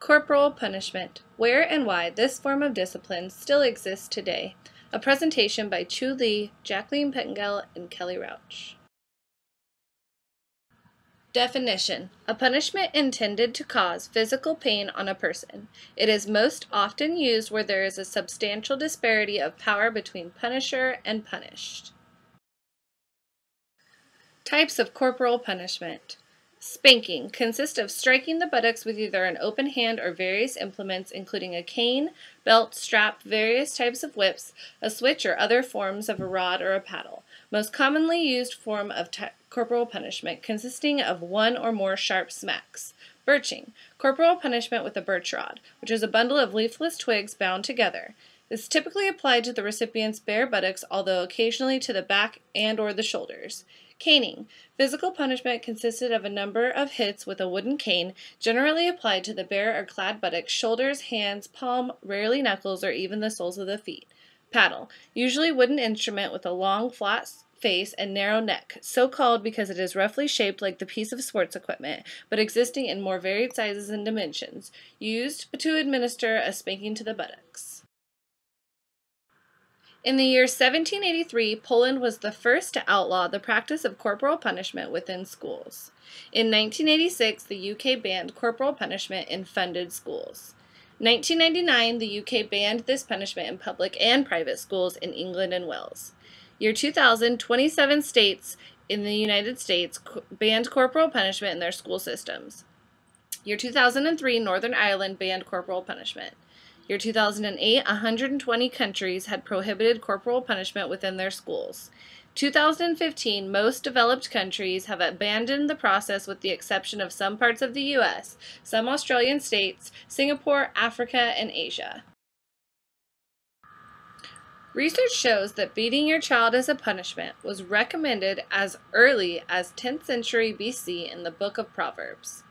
Corporal punishment, where and why this form of discipline still exists today. A presentation by Chou Lee, Jacqlene Pettengill, and Kelly Rauch. Definition A punishment intended to cause physical pain on a person. It is most often used where there is a substantial disparity of power between punisher and punished. Types of corporal punishment Spanking consists of striking the buttocks with either an open hand or various implements, including a cane, belt, strap, various types of whips, a switch, or other forms of a rod or a paddle. Most commonly used form of corporal punishment consisting of one or more sharp smacks. Birching, corporal punishment with a birch rod, which is a bundle of leafless twigs bound together. This is typically applied to the recipient's bare buttocks, although occasionally to the back and or the shoulders. Caning. Physical punishment consisted of a number of hits with a wooden cane, generally applied to the bare or clad buttocks, shoulders, hands, palm, rarely knuckles, or even the soles of the feet. Paddle. Usually wooden instrument with a long, flat face and narrow neck, so called because it is roughly shaped like the piece of sports equipment, but existing in more varied sizes and dimensions, used to administer a spanking to the buttocks. In the year 1783, Poland was the first to outlaw the practice of corporal punishment within schools. In 1986, the UK banned corporal punishment in funded schools. 1999, the UK banned this punishment in public and private schools in England and Wales. Year 2000, 27 states in the United States banned corporal punishment in their school systems. Year 2003, Northern Ireland banned corporal punishment. Year 2008, 120 countries had prohibited corporal punishment within their schools. 2015, most developed countries have abandoned the process with the exception of some parts of the U.S., some Australian states, Singapore, Africa, and Asia. Research shows that beating your child as a punishment was recommended as early as 10th century BC in the Book of Proverbs.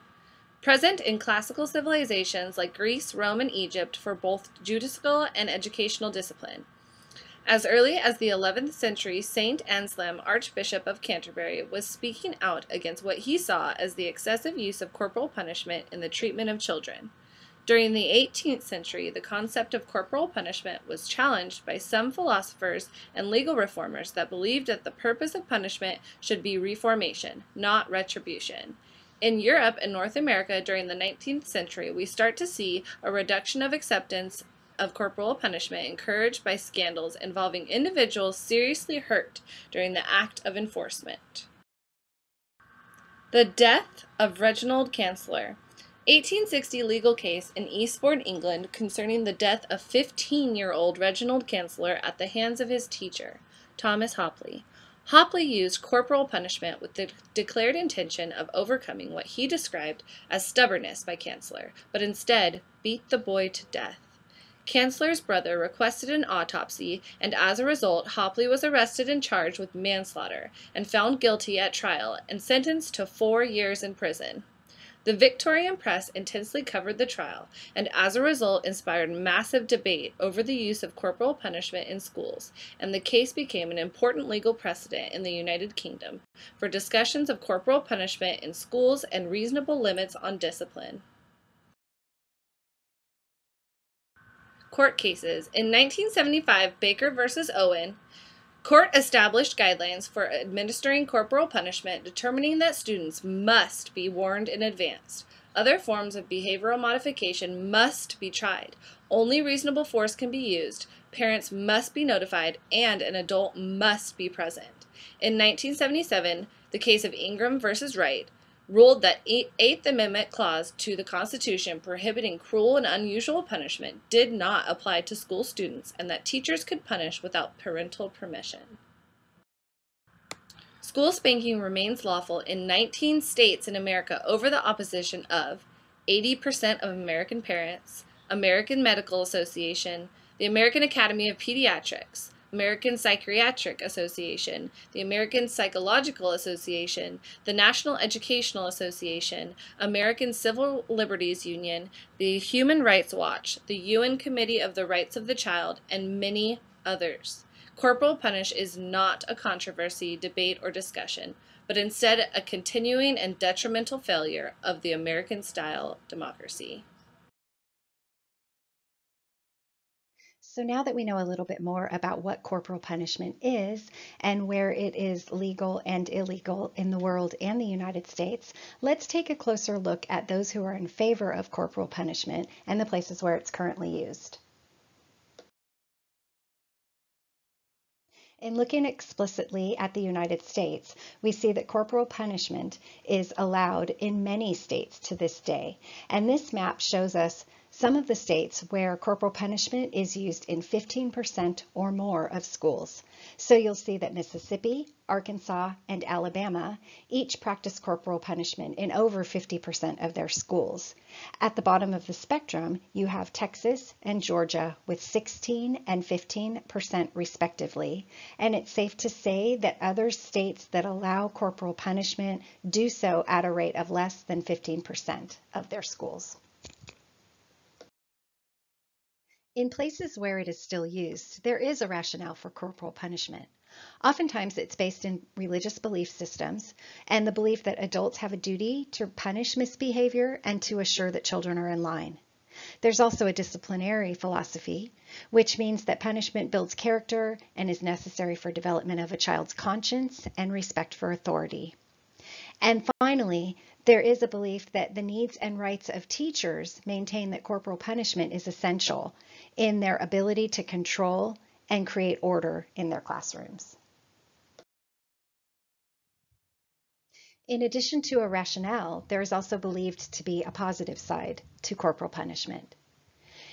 Present in classical civilizations like Greece, Rome, and Egypt for both judicial and educational discipline. As early as the 11th century, Saint Anselm, Archbishop of Canterbury, was speaking out against what he saw as the excessive use of corporal punishment in the treatment of children. During the 18th century, the concept of corporal punishment was challenged by some philosophers and legal reformers that believed that the purpose of punishment should be reformation, not retribution. In Europe and North America during the 19th century, we start to see a reduction of acceptance of corporal punishment encouraged by scandals involving individuals seriously hurt during the act of enforcement. The death of Reginald Chancellor. 1860 legal case in Eastbourne, England concerning the death of 15-year-old Reginald Chancellor at the hands of his teacher, Thomas Hopley. Hopley used corporal punishment with the declared intention of overcoming what he described as stubbornness by Chancellor, but instead beat the boy to death. Chancellor's brother requested an autopsy, and as a result, Hopley was arrested and charged with manslaughter, and found guilty at trial and sentenced to four years in prison. The Victorian press intensely covered the trial, and as a result inspired massive debate over the use of corporal punishment in schools, and the case became an important legal precedent in the United Kingdom for discussions of corporal punishment in schools and reasonable limits on discipline. Court cases. In 1975, Baker v. Owen, Court established guidelines for administering corporal punishment, determining that students must be warned in advance. Other forms of behavioral modification must be tried. Only reasonable force can be used. Parents must be notified, and an adult must be present. In 1977, the case of Ingraham versus Wright, ruled that Eighth Amendment clause to the Constitution prohibiting cruel and unusual punishment did not apply to school students and that teachers could punish without parental permission. School spanking remains lawful in 19 states in America over the opposition of 80% of American parents, American Medical Association, the American Academy of Pediatrics, American Psychiatric Association, the American Psychological Association, the National Educational Association, American Civil Liberties Union, the Human Rights Watch, the UN Committee of the Rights of the Child, and many others. Corporal punish is not a controversy, debate, or discussion, but instead a continuing and detrimental failure of the American style democracy. So now that we know a little bit more about what corporal punishment is and where it is legal and illegal in the world and the United States, let's take a closer look at those who are in favor of corporal punishment and the places where it's currently used. In looking explicitly at the United States, we see that corporal punishment is allowed in many states to this day. And this map shows us some of the states where corporal punishment is used in 15% or more of schools. So you'll see that Mississippi, Arkansas, and Alabama each practice corporal punishment in over 50% of their schools. At the bottom of the spectrum, you have Texas and Georgia with 16 and 15% respectively. And it's safe to say that other states that allow corporal punishment do so at a rate of less than 15% of their schools. In places where it is still used, there is a rationale for corporal punishment. Oftentimes it's based in religious belief systems and the belief that adults have a duty to punish misbehavior and to assure that children are in line. There's also a disciplinary philosophy, which means that punishment builds character and is necessary for development of a child's conscience and respect for authority. And finally, there is a belief that the needs and rights of teachers maintain that corporal punishment is essential in their ability to control and create order in their classrooms. In addition to a rationale, there is also believed to be a positive side to corporal punishment.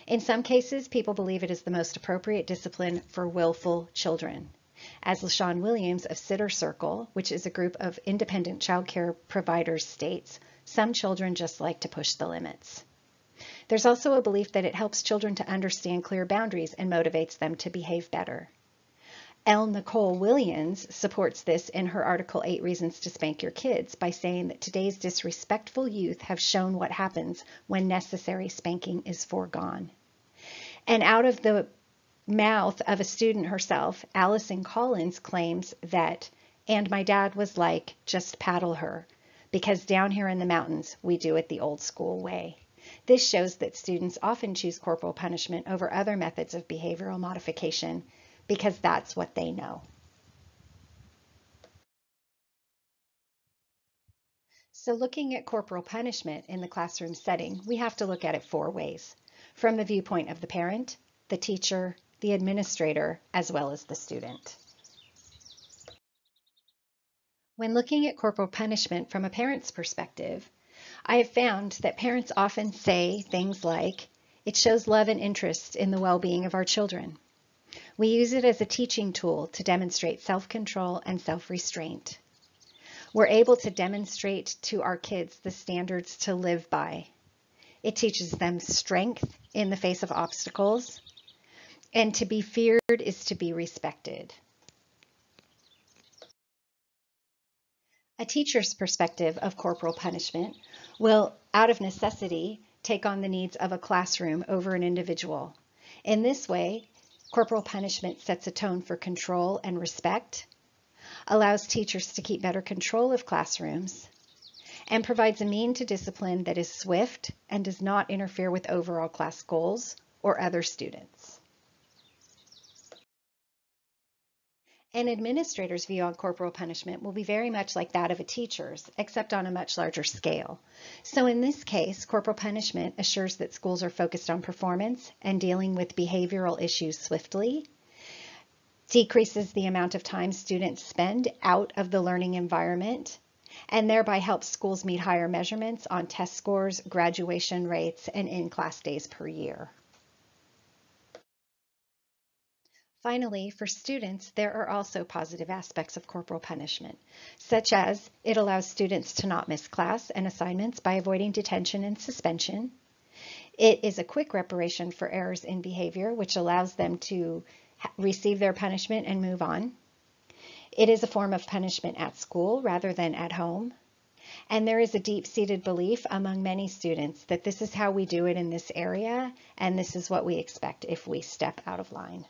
In some cases, people believe it is the most appropriate discipline for willful children. As LaShawn Williams of Sitter Circle, which is a group of independent child care providers, states, some children just like to push the limits. There's also a belief that it helps children to understand clear boundaries and motivates them to behave better. L. Nicole Williams supports this in her article, Eight Reasons to Spank Your Kids, by saying that today's disrespectful youth have shown what happens when necessary spanking is foregone. And out of the mouth of a student herself, Allison Collins claims that, and my dad was like, just paddle her, because down here in the mountains, we do it the old school way. This shows that students often choose corporal punishment over other methods of behavioral modification because that's what they know. So looking at corporal punishment in the classroom setting, we have to look at it four ways. From the viewpoint of the parent, the teacher, the administrator, as well as the student. When looking at corporal punishment from a parent's perspective, I have found that parents often say things like, it shows love and interest in the well-being of our children. We use it as a teaching tool to demonstrate self-control and self-restraint. We're able to demonstrate to our kids the standards to live by. It teaches them strength in the face of obstacles and to be feared is to be respected. A teacher's perspective of corporal punishment will, out of necessity, take on the needs of a classroom over an individual. In this way, corporal punishment sets a tone for control and respect, allows teachers to keep better control of classrooms, and provides a mean to discipline that is swift and does not interfere with overall class goals or other students. An administrator's view on corporal punishment will be very much like that of a teacher's, except on a much larger scale. So in this case, corporal punishment assures that schools are focused on performance and dealing with behavioral issues swiftly, decreases the amount of time students spend out of the learning environment, and thereby helps schools meet higher measurements on test scores, graduation rates, and in-class days per year. Finally, for students, there are also positive aspects of corporal punishment, such as it allows students to not miss class and assignments by avoiding detention and suspension. It is a quick reparation for errors in behavior, which allows them to receive their punishment and move on. It is a form of punishment at school rather than at home. And there is a deep-seated belief among many students that this is how we do it in this area, and this is what we expect if we step out of line.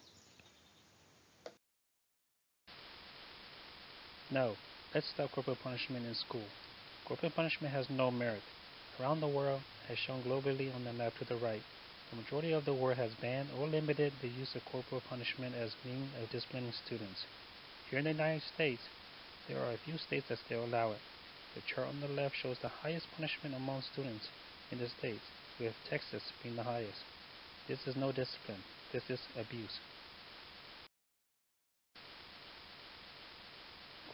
No, let's stop corporal punishment in school. Corporal punishment has no merit. Around the world, as shown globally on the map to the right, The majority of the world has banned or limited the use of corporal punishment as means of disciplining students. Here in the United States, there are a few states that still allow it. The chart on the left shows the highest punishment among students in the states, with Texas being the highest. This is no discipline, this is abuse.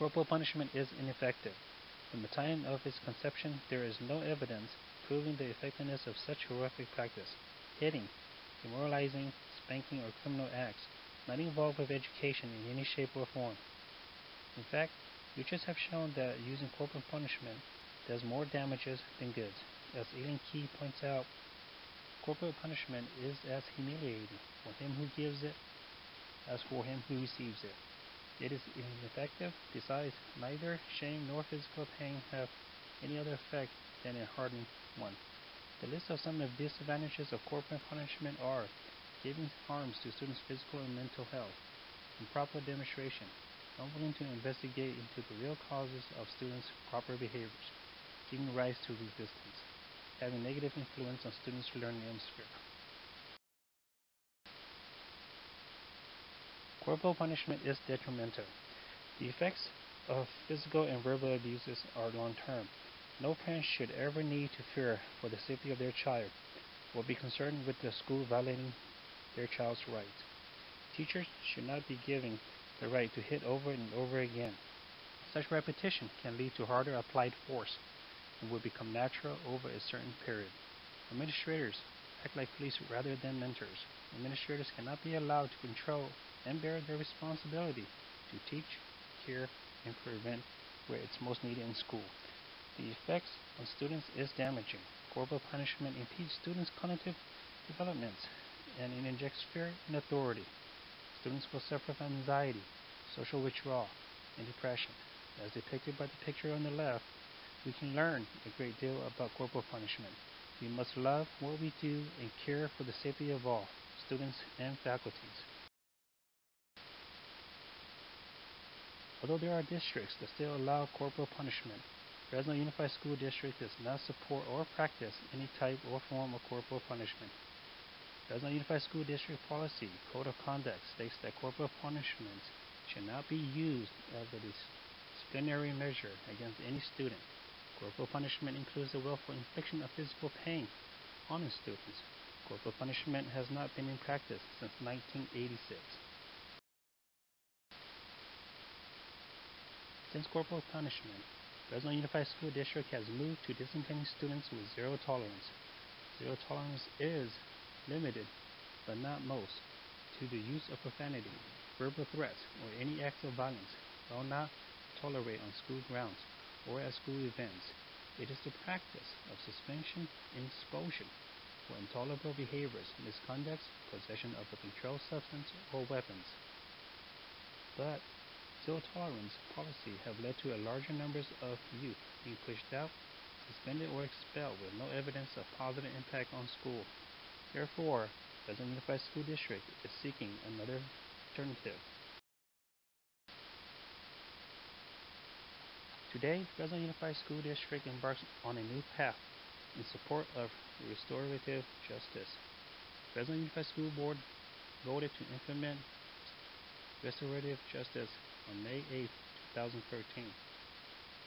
Corporal punishment is ineffective. From the time of its conception, there is no evidence proving the effectiveness of such horrific practice. Hitting, demoralizing, spanking, or criminal acts not involved with education in any shape or form. In fact, research have shown that using corporal punishment does more damages than goods. As Ellen Key points out, corporal punishment is as humiliating for him who gives it as for him who receives it. It is ineffective. Besides, neither shame nor physical pain have any other effect than a hardened one. The list of some of the disadvantages of corporal punishment are giving harms to students' physical and mental health, improper demonstration, unwilling to investigate into the real causes of students' proper behaviors, giving rise to resistance, having negative influence on students' learning atmosphere. Corporal punishment is detrimental. The effects of physical and verbal abuses are long term. No parent should ever need to fear for the safety of their child or be concerned with the school violating their child's rights. Teachers should not be given the right to hit over and over again. Such repetition can lead to harder applied force and will become natural over a certain period. Administrators act like police rather than mentors. Administrators cannot be allowed to control and bear their responsibility to teach, care, and prevent where it's most needed in school. The effects on students is damaging. Corporal punishment impedes students' cognitive developments and it injects fear and authority. Students will suffer from anxiety, social withdrawal, and depression. As depicted by the picture on the left, we can learn a great deal about corporal punishment. We must love what we do and care for the safety of all, students and faculties. Although there are districts that still allow corporal punishment, Fresno Unified School District does not support or practice any type or form of corporal punishment. Fresno Unified School District Policy Code of Conduct states that corporal punishment should not be used as a disciplinary measure against any student. Corporal punishment includes the willful infliction of physical pain on students. Corporal punishment has not been in practice since 1986. Since corporal punishment, Fresno Unified School District has moved to disciplining students with zero tolerance. Zero tolerance is limited, but not most, to the use of profanity, verbal threats, or any acts of violence, will not tolerate on school grounds or at school events. It is the practice of suspension and expulsion for intolerable behaviors, misconducts, possession of a controlled substance or weapons. But Zero tolerance policy have led to a larger numbers of youth being pushed out, suspended, or expelled with no evidence of positive impact on school. Therefore, Fresno Unified School District is seeking another alternative. Today, Fresno Unified School District embarks on a new path in support of restorative justice. Fresno Unified School Board voted to implement restorative justice on May 8, 2013.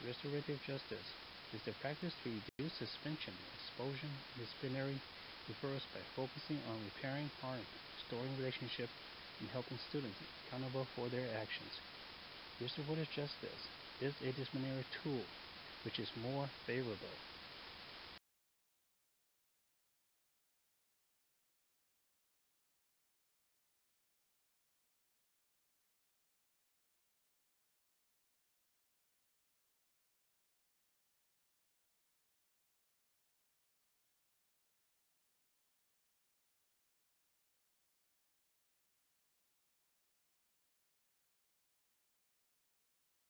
Restorative justice is the practice to reduce suspension, expulsion, disciplinary referrals by focusing on repairing harm, restoring relationship, and helping students accountable for their actions. Restorative justice is a disciplinary tool which is more favorable